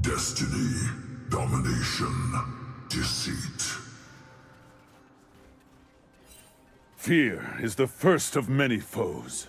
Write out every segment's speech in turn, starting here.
Destiny, domination, deceit. Fear is the first of many foes.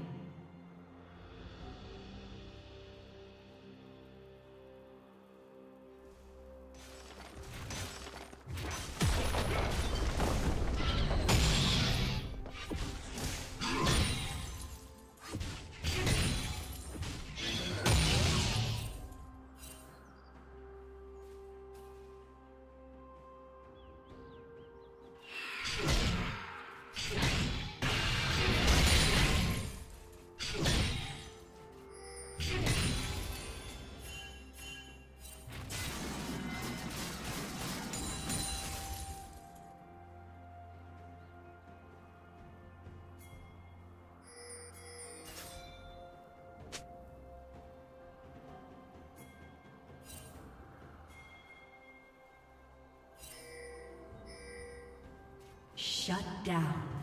Shut down.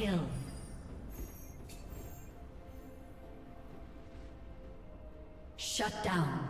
Kill. Shut down.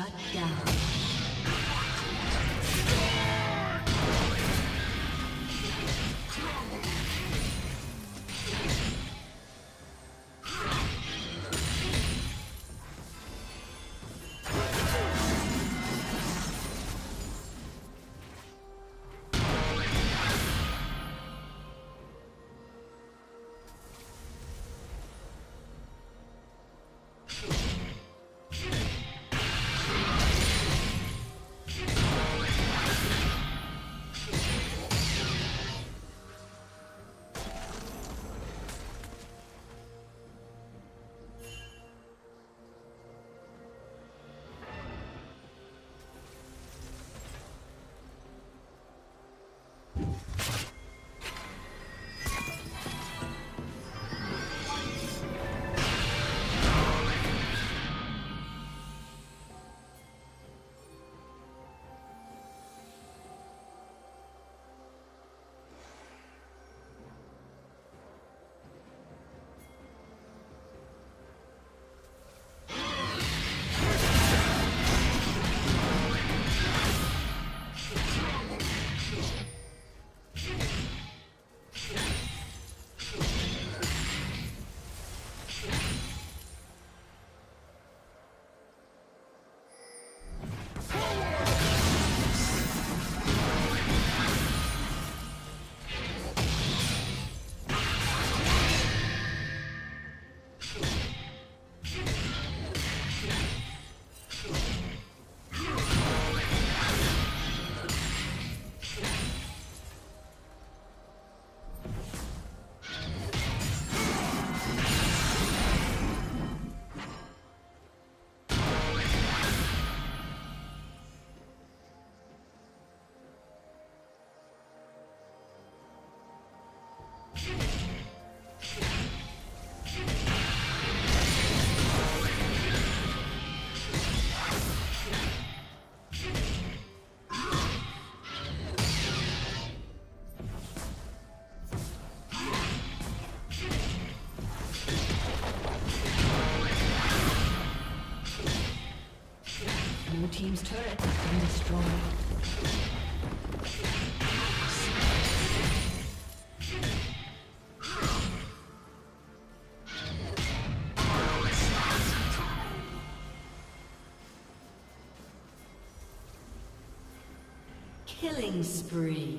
Shut down. Killing spree.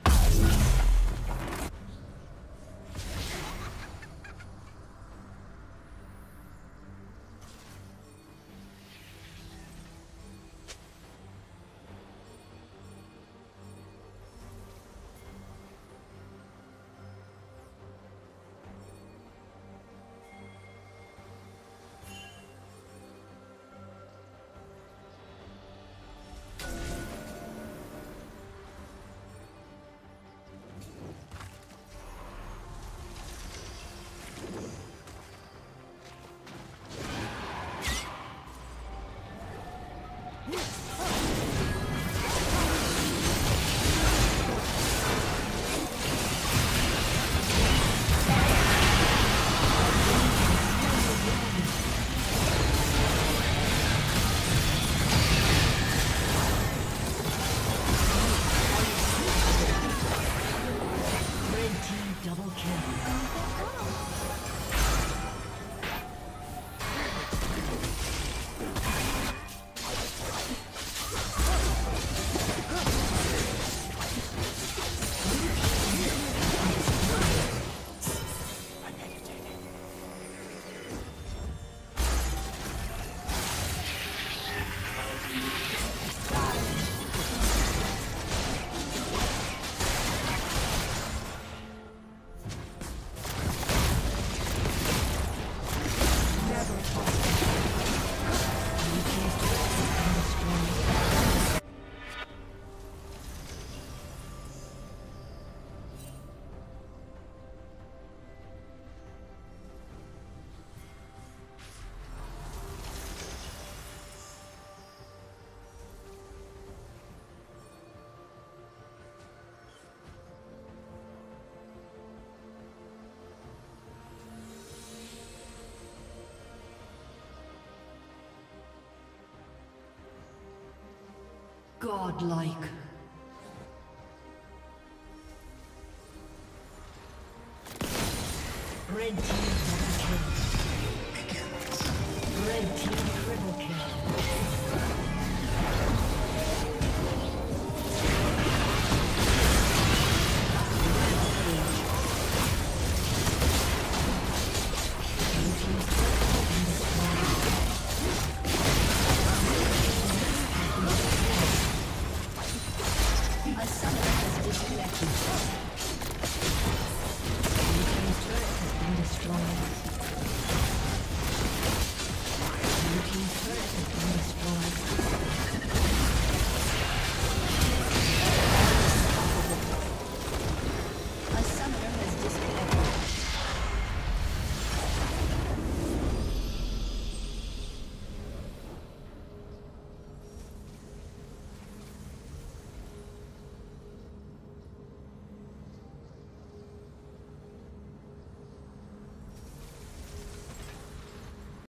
Godlike. Red team